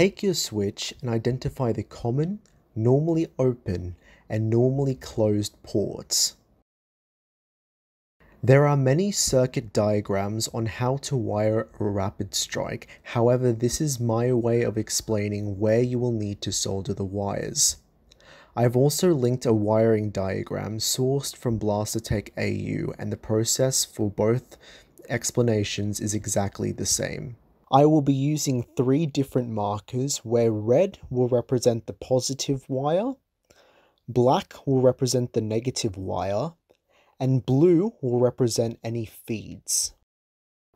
Take your switch and identify the common, normally open, and normally closed ports. There are many circuit diagrams on how to wire a rapid strike, however this is my way of explaining where you will need to solder the wires. I've also linked a wiring diagram sourced from Blastertech AU and the process for both explanations is exactly the same. I will be using three different markers where red will represent the positive wire, black will represent the negative wire, and blue will represent any feeds.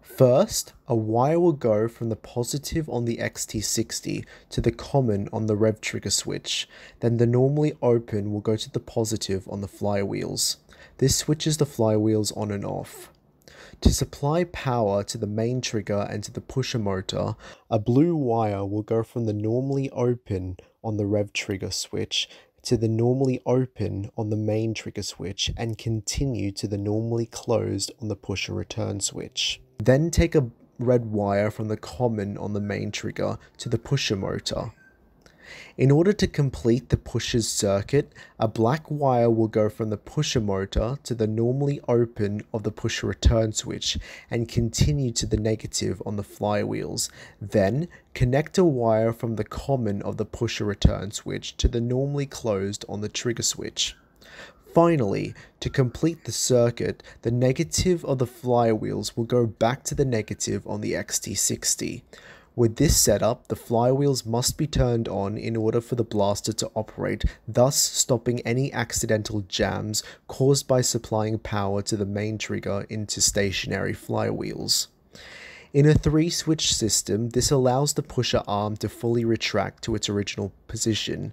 First, a wire will go from the positive on the XT60 to the common on the rev trigger switch, then the normally open will go to the positive on the flywheels. This switches the flywheels on and off. To supply power to the main trigger and to the pusher motor, a blue wire will go from the normally open on the rev trigger switch to the normally open on the main trigger switch and continue to the normally closed on the pusher return switch. Then take a red wire from the common on the main trigger to the pusher motor. In order to complete the pusher's circuit, a black wire will go from the pusher motor to the normally open of the pusher return switch and continue to the negative on the flywheels. Then, connect a wire from the common of the pusher return switch to the normally closed on the trigger switch. Finally, to complete the circuit, the negative of the flywheels will go back to the negative on the XT60. With this setup, the flywheels must be turned on in order for the blaster to operate, thus stopping any accidental jams caused by supplying power to the main trigger into stationary flywheels. In a 3-switch system, this allows the pusher arm to fully retract to its original position.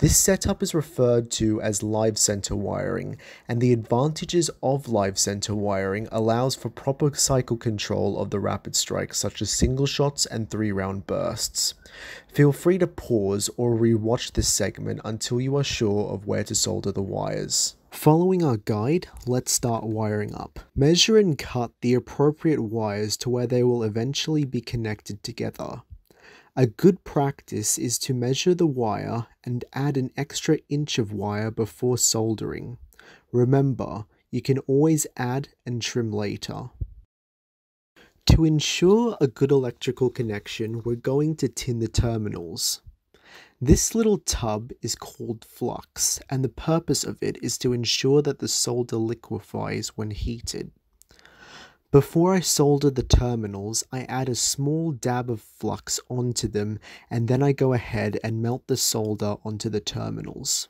This setup is referred to as live center wiring, and the advantages of live center wiring allows for proper cycle control of the rapid strike such as single shots and 3 round bursts. Feel free to pause or rewatch this segment until you are sure of where to solder the wires. Following our guide, let's start wiring up. Measure and cut the appropriate wires to where they will eventually be connected together. A good practice is to measure the wire and add an extra inch of wire before soldering. Remember, you can always add and trim later. To ensure a good electrical connection, we're going to tin the terminals. This little tub is called flux, and the purpose of it is to ensure that the solder liquefies when heated. Before I solder the terminals, I add a small dab of flux onto them and then I go ahead and melt the solder onto the terminals.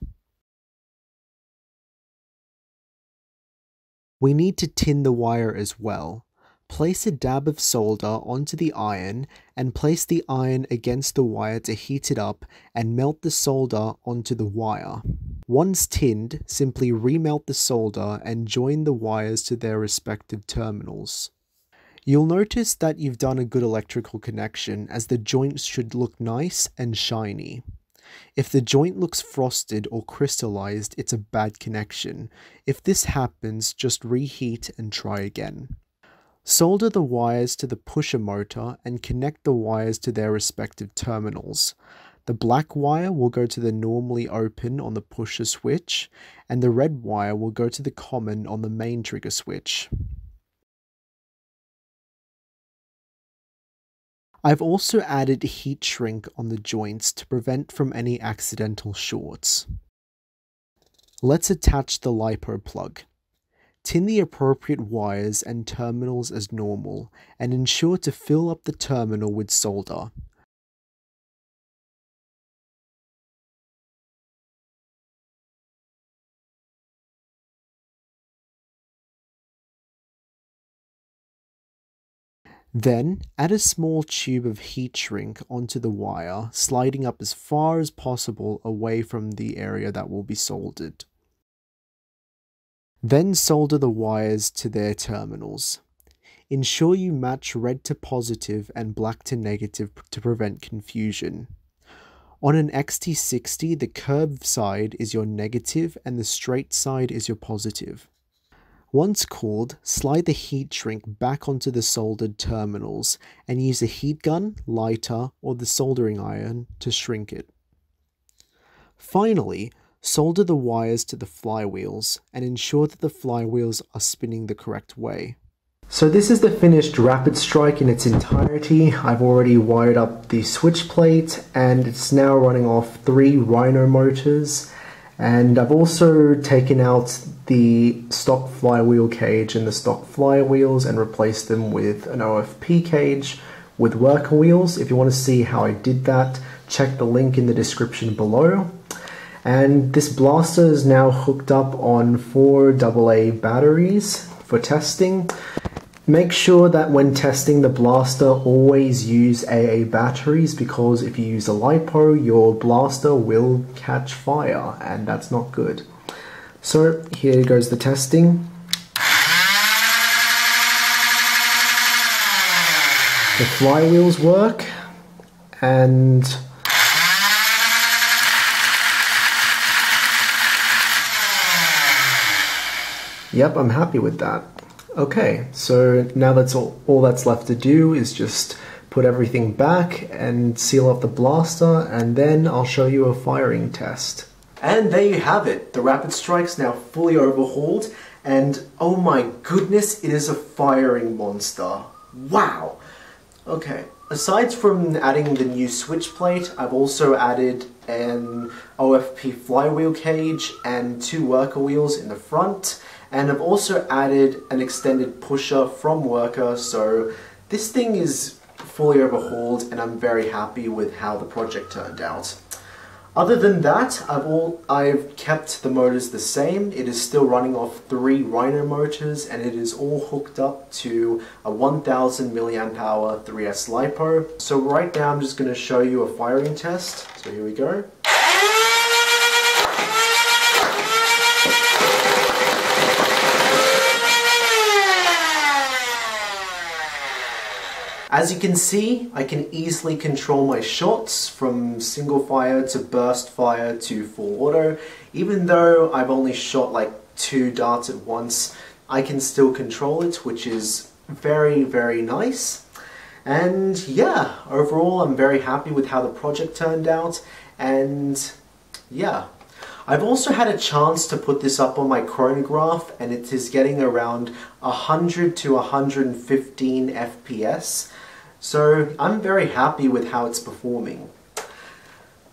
We need to tin the wire as well. Place a dab of solder onto the iron and place the iron against the wire to heat it up and melt the solder onto the wire. Once tinned, simply remelt the solder and join the wires to their respective terminals. You'll notice that you've done a good electrical connection as the joints should look nice and shiny. If the joint looks frosted or crystallized, it's a bad connection. If this happens, just reheat and try again. Solder the wires to the pusher motor and connect the wires to their respective terminals. The black wire will go to the normally open on the pusher switch, and the red wire will go to the common on the main trigger switch. I've also added heat shrink on the joints to prevent from any accidental shorts. Let's attach the LiPo plug. Tin the appropriate wires and terminals as normal, and ensure to fill up the terminal with solder. Then, add a small tube of heat shrink onto the wire, sliding up as far as possible away from the area that will be soldered. Then solder the wires to their terminals. Ensure you match red to positive and black to negative to prevent confusion. On an XT60, the curved side is your negative and the straight side is your positive. Once cooled, slide the heat shrink back onto the soldered terminals and use a heat gun, lighter, or the soldering iron to shrink it. Finally, solder the wires to the flywheels and ensure that the flywheels are spinning the correct way. So this is the finished Rapid Strike in its entirety. I've already wired up the switch plate and it's now running off three Rhino motors and I've also taken out the stock flywheel cage and the stock flywheels and replaced them with an OFP cage with worker wheels. If you want to see how I did that, check the link in the description below. And this blaster is now hooked up on four AA batteries for testing. Make sure that when testing the blaster, always use AA batteries because if you use a LiPo, your blaster will catch fire and that's not good. So here goes the testing. The flywheels work and Yep, I'm happy with that. Okay, so now that's all, all that's left to do is just put everything back and seal up the blaster and then I'll show you a firing test. And there you have it, the Rapid Strike's now fully overhauled and oh my goodness, it is a firing monster. Wow! Okay, aside from adding the new switch plate, I've also added an OFP flywheel cage and two worker wheels in the front and I've also added an extended pusher from Worker so this thing is fully overhauled and I'm very happy with how the project turned out. Other than that, I've all I've kept the motors the same. It is still running off three Rhino motors and it is all hooked up to a 1000 milliamp hour 3S LiPo. So right now I'm just going to show you a firing test. So here we go. As you can see, I can easily control my shots from single fire to burst fire to full auto. Even though I've only shot like two darts at once, I can still control it, which is very, very nice. And yeah, overall I'm very happy with how the project turned out, and yeah. I've also had a chance to put this up on my chronograph and it is getting around 100 to 115 FPS. So I'm very happy with how it's performing.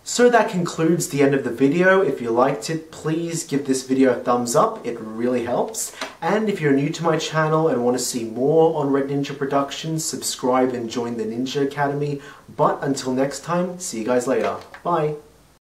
So that concludes the end of the video. If you liked it, please give this video a thumbs up. It really helps. And if you're new to my channel and want to see more on Red Ninja Productions, subscribe and join the Ninja Academy. But until next time, see you guys later. Bye.